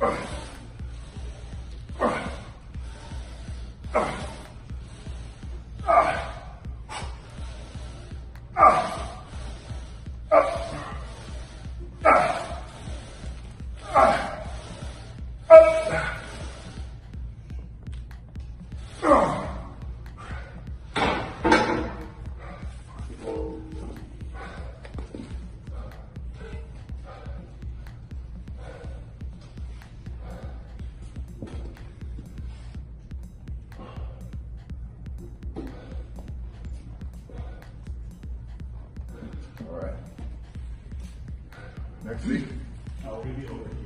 Ugh! All right. Next week. I'll you over.